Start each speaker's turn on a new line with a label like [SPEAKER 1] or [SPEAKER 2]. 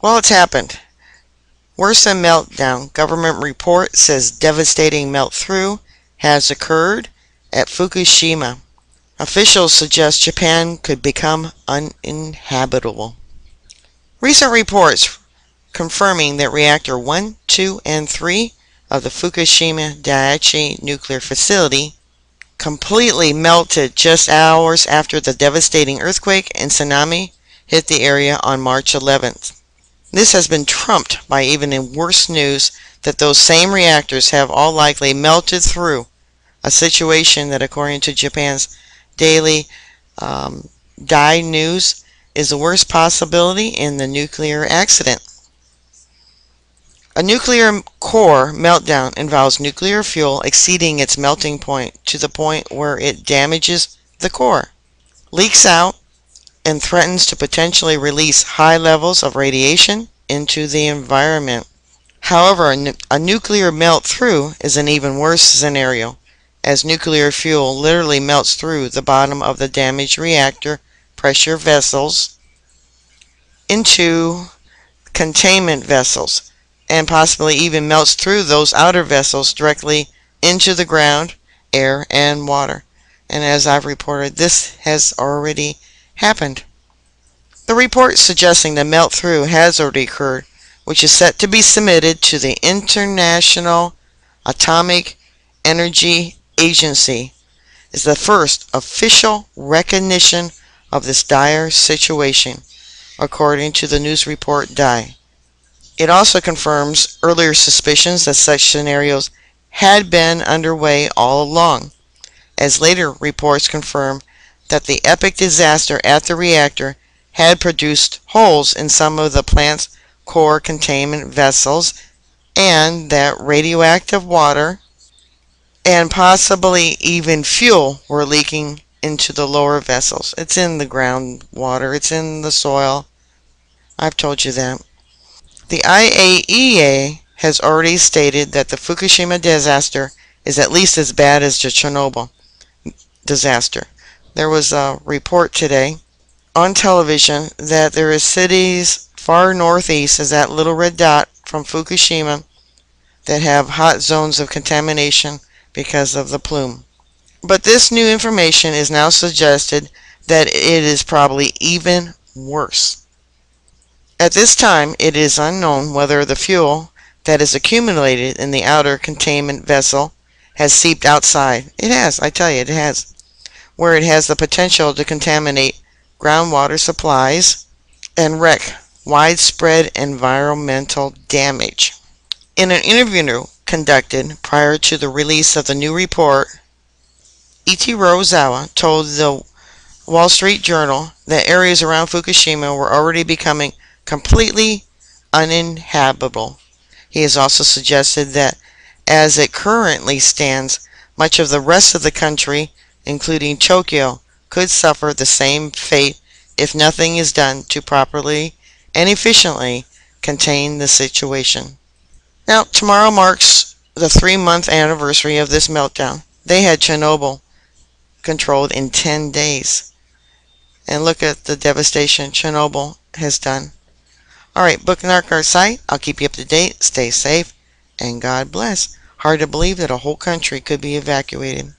[SPEAKER 1] Well, it's happened. Worse than meltdown. Government report says devastating melt through has occurred at Fukushima. Officials suggest Japan could become uninhabitable. Recent reports confirming that reactor 1, 2, and 3 of the Fukushima Daiichi nuclear facility completely melted just hours after the devastating earthquake and tsunami hit the area on March 11th. This has been trumped by even the worse news that those same reactors have all likely melted through, a situation that, according to Japan's daily um, Dai News, is the worst possibility in the nuclear accident. A nuclear core meltdown involves nuclear fuel exceeding its melting point to the point where it damages the core, leaks out, and threatens to potentially release high levels of radiation into the environment. However, a, nu a nuclear melt through is an even worse scenario, as nuclear fuel literally melts through the bottom of the damaged reactor pressure vessels into containment vessels and possibly even melts through those outer vessels directly into the ground, air, and water. And as I've reported, this has already happened. The report suggesting the melt through has already occurred, which is set to be submitted to the International Atomic Energy Agency, is the first official recognition of this dire situation, according to the news report Dai. It also confirms earlier suspicions that such scenarios had been underway all along, as later reports confirm that the epic disaster at the reactor had produced holes in some of the plant's core containment vessels and that radioactive water and possibly even fuel were leaking into the lower vessels. It's in the groundwater, it's in the soil. I've told you that. The IAEA has already stated that the Fukushima disaster is at least as bad as the Chernobyl disaster. There was a report today on television that there is cities far northeast as that little red dot from Fukushima that have hot zones of contamination because of the plume. But this new information is now suggested that it is probably even worse. At this time, it is unknown whether the fuel that is accumulated in the outer containment vessel has seeped outside. It has, I tell you, it has. Where it has the potential to contaminate groundwater supplies and wreak widespread environmental damage. In an interview conducted prior to the release of the new report, Ichiro Ozawa told the Wall Street Journal that areas around Fukushima were already becoming completely uninhabitable. He has also suggested that as it currently stands, much of the rest of the country, including Tokyo, could suffer the same fate if nothing is done to properly and efficiently contain the situation. Now, tomorrow marks the three-month anniversary of this meltdown. They had Chernobyl controlled in 10 days. And look at the devastation Chernobyl has done. Alright, bookmark our site. I'll keep you up to date. Stay safe. And God bless. Hard to believe that a whole country could be evacuated.